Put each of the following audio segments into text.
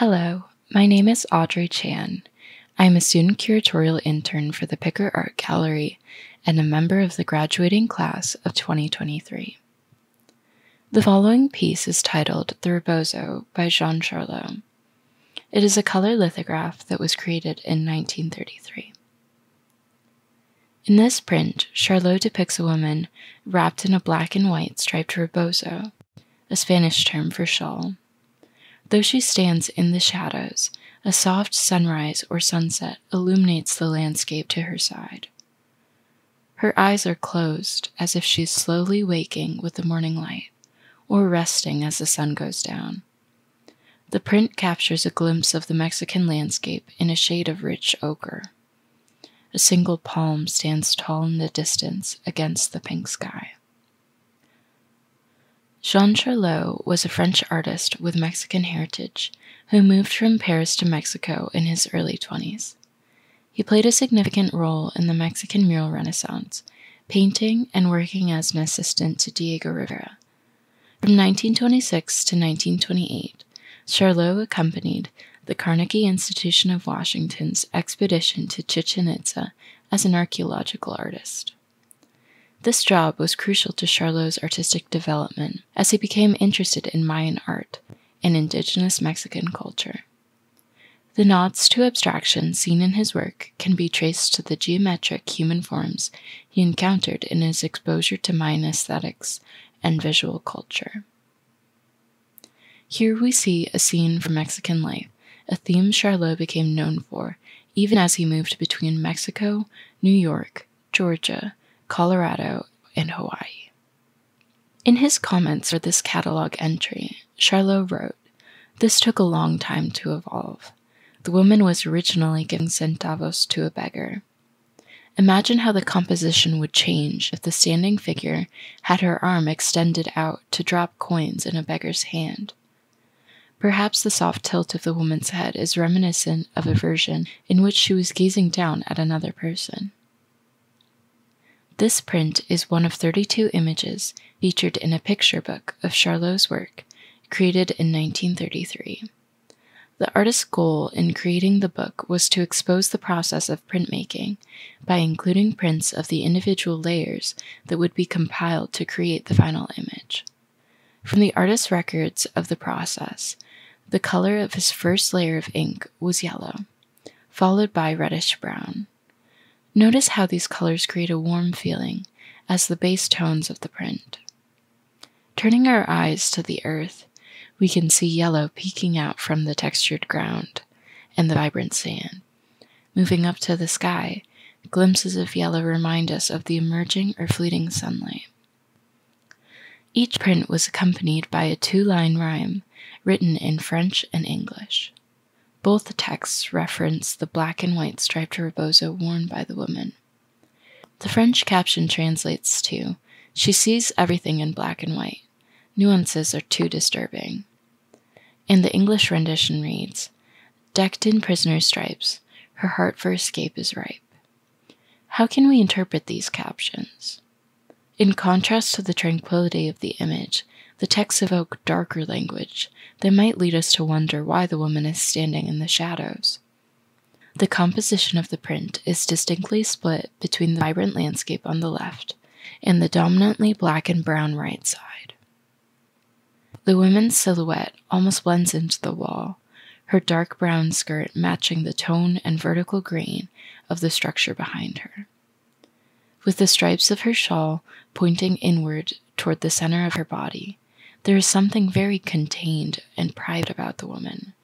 Hello, my name is Audrey Chan. I am a student curatorial intern for the Picker Art Gallery and a member of the graduating class of 2023. The following piece is titled The Rebozo by Jean Charlot. It is a color lithograph that was created in 1933. In this print, Charlot depicts a woman wrapped in a black and white striped rebozo, a Spanish term for shawl. Though she stands in the shadows, a soft sunrise or sunset illuminates the landscape to her side. Her eyes are closed as if she's slowly waking with the morning light, or resting as the sun goes down. The print captures a glimpse of the Mexican landscape in a shade of rich ochre. A single palm stands tall in the distance against the pink sky. Jean Charlot was a French artist with Mexican heritage who moved from Paris to Mexico in his early 20s. He played a significant role in the Mexican mural renaissance, painting and working as an assistant to Diego Rivera. From 1926 to 1928, Charlot accompanied the Carnegie Institution of Washington's expedition to Chichen Itza as an archaeological artist. This job was crucial to Charlot's artistic development as he became interested in Mayan art and indigenous Mexican culture. The nods to abstraction seen in his work can be traced to the geometric human forms he encountered in his exposure to Mayan aesthetics and visual culture. Here we see a scene from Mexican life, a theme Charlot became known for even as he moved between Mexico, New York, Georgia, Colorado, and Hawaii. In his comments for this catalog entry, Charlot wrote, This took a long time to evolve. The woman was originally giving centavos to a beggar. Imagine how the composition would change if the standing figure had her arm extended out to drop coins in a beggar's hand. Perhaps the soft tilt of the woman's head is reminiscent of a version in which she was gazing down at another person. This print is one of 32 images featured in a picture book of Charlot's work, created in 1933. The artist's goal in creating the book was to expose the process of printmaking by including prints of the individual layers that would be compiled to create the final image. From the artist's records of the process, the color of his first layer of ink was yellow, followed by reddish brown. Notice how these colors create a warm feeling as the base tones of the print. Turning our eyes to the earth, we can see yellow peeking out from the textured ground and the vibrant sand. Moving up to the sky, glimpses of yellow remind us of the emerging or fleeting sunlight. Each print was accompanied by a two line rhyme written in French and English. Both texts reference the black and white striped rebozo worn by the woman. The French caption translates to She sees everything in black and white. Nuances are too disturbing. And the English rendition reads Decked in prisoner stripes, her heart for escape is ripe. How can we interpret these captions? In contrast to the tranquility of the image, the texts evoke darker language that might lead us to wonder why the woman is standing in the shadows. The composition of the print is distinctly split between the vibrant landscape on the left and the dominantly black and brown right side. The woman's silhouette almost blends into the wall, her dark brown skirt matching the tone and vertical grain of the structure behind her. With the stripes of her shawl pointing inward toward the center of her body, there is something very contained and private about the woman.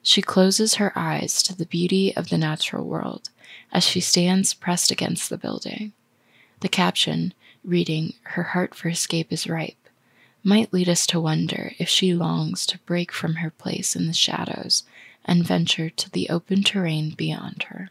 She closes her eyes to the beauty of the natural world as she stands pressed against the building. The caption, reading, Her heart for escape is ripe, might lead us to wonder if she longs to break from her place in the shadows and venture to the open terrain beyond her.